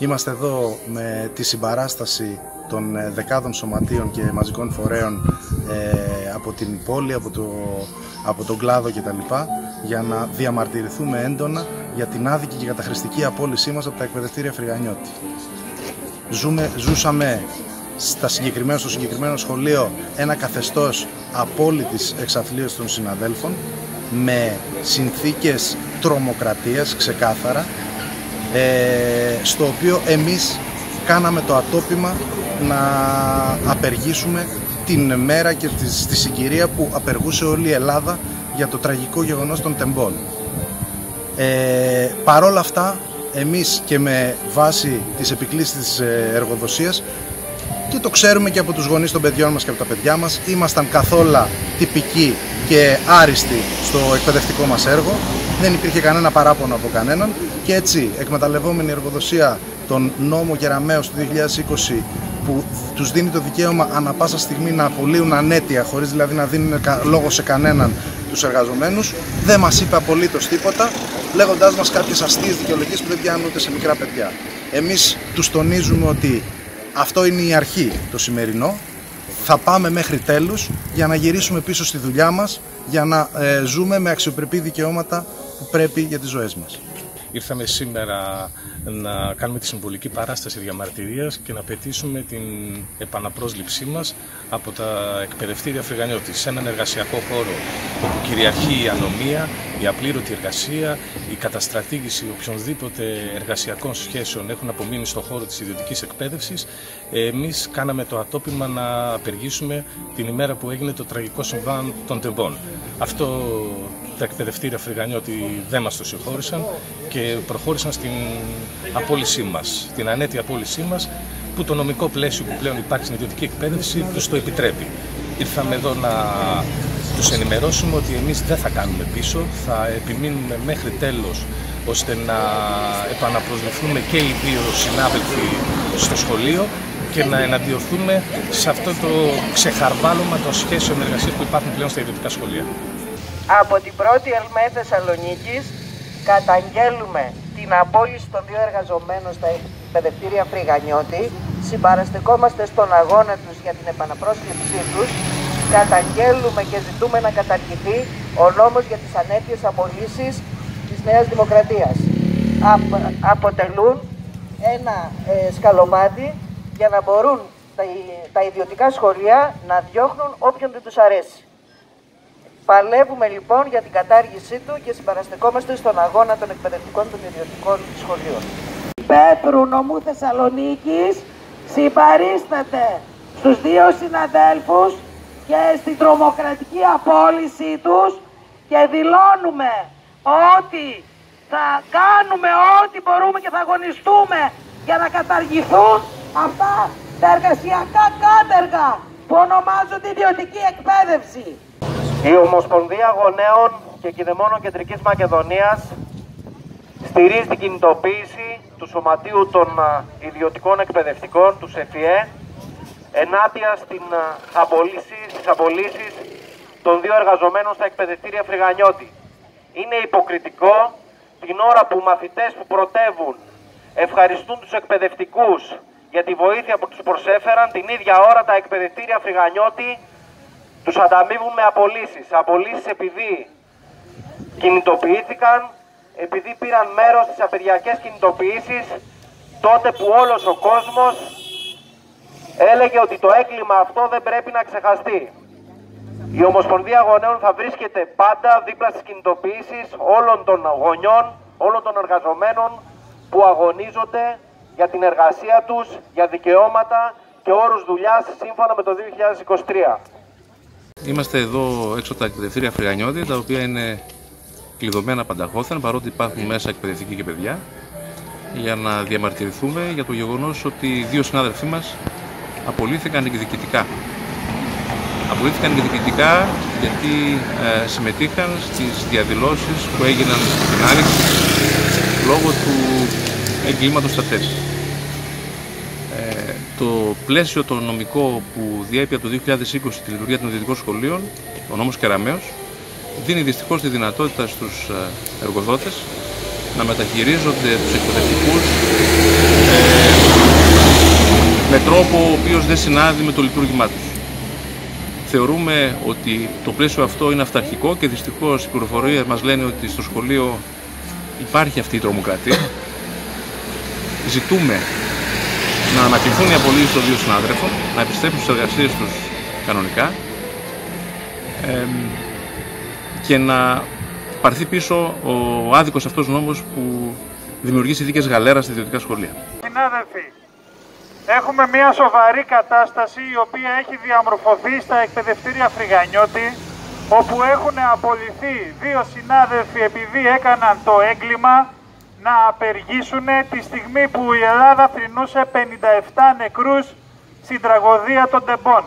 Είμαστε εδώ με τη συμπαράσταση των ε, δεκάδων σωματείων και μαζικών φορέων ε, από την πόλη, από, το, από τον κλάδο κτλ. για να διαμαρτυρηθούμε έντονα για την άδικη και καταχρηστική απόλυσή μας από τα εκπαιδευτήρια Φρυγανιώτη. Ζούμε, ζούσαμε στα συγκεκριμένα, στο συγκεκριμένο σχολείο ένα καθεστώς απόλυτης εξαθλίωσης των συναδέλφων με συνθήκες τρομοκρατίας ξεκάθαρα ε, στο οποίο εμείς κάναμε το ατόπιμα να απεργήσουμε την μέρα και τη συγκυρία που απεργούσε όλη η Ελλάδα για το τραγικό γεγονός των τεμπών. Ε, παρόλα αυτά, εμείς και με βάση τις επικλήσεις της ε, εργοδοσίας και το ξέρουμε και από τους γονείς των παιδιών μας και από τα παιδιά μας, ήμασταν καθόλου τυπικοί και άριστοι στο εκπαιδευτικό μας έργο. Δεν υπήρχε κανένα παράπονο από κανέναν και έτσι εκμεταλλευόμενη η εργοδοσία τον νόμο Γεραμέως του 2020 που τους δίνει το δικαίωμα ανα πάσα στιγμή να απολύουν ανέτεια χωρίς δηλαδή να δίνουν λόγο σε κανέναν τους εργαζομένους δεν μας είπε απολύτως τίποτα λέγοντάς μας κάποιες αστείες δικαιολογίες που δεν πιάνουν ούτε σε μικρά παιδιά. Εμείς τους τονίζουμε ότι αυτό είναι η αρχή το σημερινό θα πάμε μέχρι τέλους για να γυρίσουμε πίσω στη δουλειά μας για να ε, ζούμε με αξιοπρεπή δικαιώματα που πρέπει για τις ζωές μας. Ήρθαμε σήμερα να κάνουμε τη συμβολική παράσταση διαμαρτυρίας και να πετήσουμε την επαναπρόσληψή μας από τα εκπαιδευτήρια Φρυγανιώτης σε έναν εργασιακό χώρο όπου κυριαρχεί η ανομία, η απλήρωτη εργασία, η καταστρατήγηση οποιονδήποτε εργασιακών σχέσεων έχουν απομείνει στον χώρο της ιδιωτικής εκπαίδευσης. Εμείς κάναμε το ατόπιμα να απεργήσουμε την ημέρα που έγινε το τραγικό συμβάν των τεμπών. Αυτό τα εκπαιδευτήρια Φρυγανιώτη δεν μας το συγχώρησαν και προχώρησαν στην απόλυσή μας, την ανέτεια απόλυσή μας που το νομικό πλαίσιο που πλέον υπάρχει στην ιδιωτική εκπαίδευση τους το επιτρέπει. Ήρθαμε εδώ να τους ενημερώσουμε ότι εμείς δεν θα κάνουμε πίσω, θα επιμείνουμε μέχρι τέλος ώστε να επαναπροσληφθούμε και οι δύο συνάδελφοι στο σχολείο και να εναντιωθούμε σε αυτό το ξεχαρβάλωμα των σχέσεων εργασίας που υπάρχουν πλέον στα ιδιωτικά σχολεία. Από την πρώτη ΕΛΜΕ Θεσσαλονίκης καταγγέλουμε την απόλυση των δύο εργαζομένων στα εκπαιδευτήρια Φρυγανιώτη, συμπαραστεκόμαστε στον αγώνα τους για την επαναπρόσκλησή τους, καταγγέλουμε και ζητούμε να καταργηθεί ο νόμος για τις ανέτειες απολύσεις της Νέας Δημοκρατίας. αποτελούν ένα ε, σκαλωμάτι για να μπορούν τα, τα ιδιωτικά σχολεία να διώχνουν όποιον δεν τους αρέσει. Παλεύουμε λοιπόν για την κατάργησή του και συμπαραστεκόμαστε στον αγώνα των εκπαιδευτικών των ιδιωτικών σχολείων. Πέτρου νομού Θεσσαλονίκης συμπαρίσταται στους δύο συναδέλφους και στην τρομοκρατική απόλυσή τους και δηλώνουμε ότι θα κάνουμε ό,τι μπορούμε και θα αγωνιστούμε για να καταργηθούν αυτά τα εργασιακά κάτεργα που ονομάζονται ιδιωτική εκπαίδευση. Η Ομοσπονδία Γονέων και Κιδεμόνων Κεντρικής Μακεδονίας στηρίζει την κινητοποίηση του Σωματείου των Ιδιωτικών Εκπαιδευτικών, του ΣΕΦΙΕ, ενάντια στην απολύση, στις απολύσεις των δύο εργαζομένων στα εκπαιδευτήρια Φρυγανιώτη. Είναι υποκριτικό την ώρα που μαθητές που πρωτεύουν ευχαριστούν τους εκπαιδευτικούς για τη βοήθεια που τους προσέφεραν την ίδια ώρα τα εκπαιδευτήρια Φρυγανιώτη τους ανταμείβουν με απολύσεις. Απολύσεις επειδή κινητοποιήθηκαν, επειδή πήραν μέρος στις απεργιακές κινητοποιήσεις, τότε που όλος ο κόσμος έλεγε ότι το έγκλημα αυτό δεν πρέπει να ξεχαστεί. Η Ομοσπονδία Γονέων θα βρίσκεται πάντα δίπλα στις κινητοποιήσεις όλων των γονιών, όλων των εργαζομένων που αγωνίζονται για την εργασία τους, για δικαιώματα και όρους δουλειάς σύμφωνα με το 2023. Είμαστε εδώ έξω από τα εκπαιδευτήρια Φρυγανιώτη, τα οποία είναι κλειδωμένα πανταχώθεν, παρότι υπάρχουν μέσα εκπαιδευτικοί και παιδιά, για να διαμαρτυρηθούμε για το γεγονός ότι οι δύο συνάδελφοί μας απολύθηκαν εκδικητικά. Απολύθηκαν εκδικητικά γιατί ε, συμμετείχαν στις διαδηλώσεις που έγιναν στην Άνοιξη λόγω του εγκλήματος στα τεστ το πλαίσιο το νομικό που διέπει από το 2020 τη λειτουργία των ιδιωτικών σχολείων, ο νόμος Κεραμέως, δίνει δυστυχώς τη δυνατότητα στους ε, εργοδότες να μεταχειρίζονται τους εκπαιδευτικούς ε, με τρόπο ο οποίος δεν συνάδει με το λειτουργήμά τους. Θεωρούμε ότι το πλαίσιο αυτό είναι αυταρχικό και δυστυχώς οι πληροφορίες μας λένε ότι στο σχολείο υπάρχει αυτή η τρομοκρατία. Ζητούμε να ανακληθούν οι απολύσεις των δύο συνάδελφων, να επιστρέψουν στις εργασίες τους κανονικά και να πάρθει πίσω ο άδικος αυτός νόμος που δημιουργεί συνθήκες γαλέρας στα ιδιωτικά σχολεία. Συνάδελφοι, έχουμε μια σοβαρή κατάσταση η οποία έχει διαμορφωθεί στα εκπαιδευτήρια Φρυγανιώτη όπου έχουν απολυθεί δύο συνάδελφοι επειδή έκαναν το έγκλημα να απεργήσουν τη στιγμή που η Ελλάδα θρυνούσε 57 νεκρούς στην τραγωδία των Τεμπών.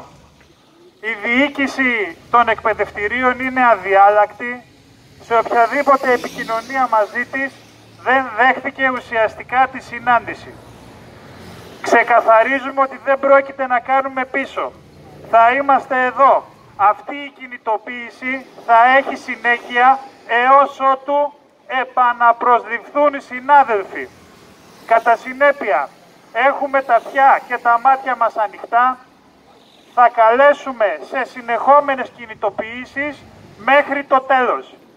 Η διοίκηση των εκπαιδευτηρίων είναι αδιάλακτη, σε οποιαδήποτε επικοινωνία μαζί της δεν δέχθηκε ουσιαστικά τη συνάντηση. Ξεκαθαρίζουμε ότι δεν πρόκειται να κάνουμε πίσω. Θα είμαστε εδώ. Αυτή η κινητοποίηση θα έχει συνέχεια έως ότου επαναπροσληφθούν οι συνάδελφοι. Κατά συνέπεια, έχουμε τα αυτιά και τα μάτια μας ανοιχτά. Θα καλέσουμε σε συνεχόμενες κινητοποιήσεις μέχρι το τέλος.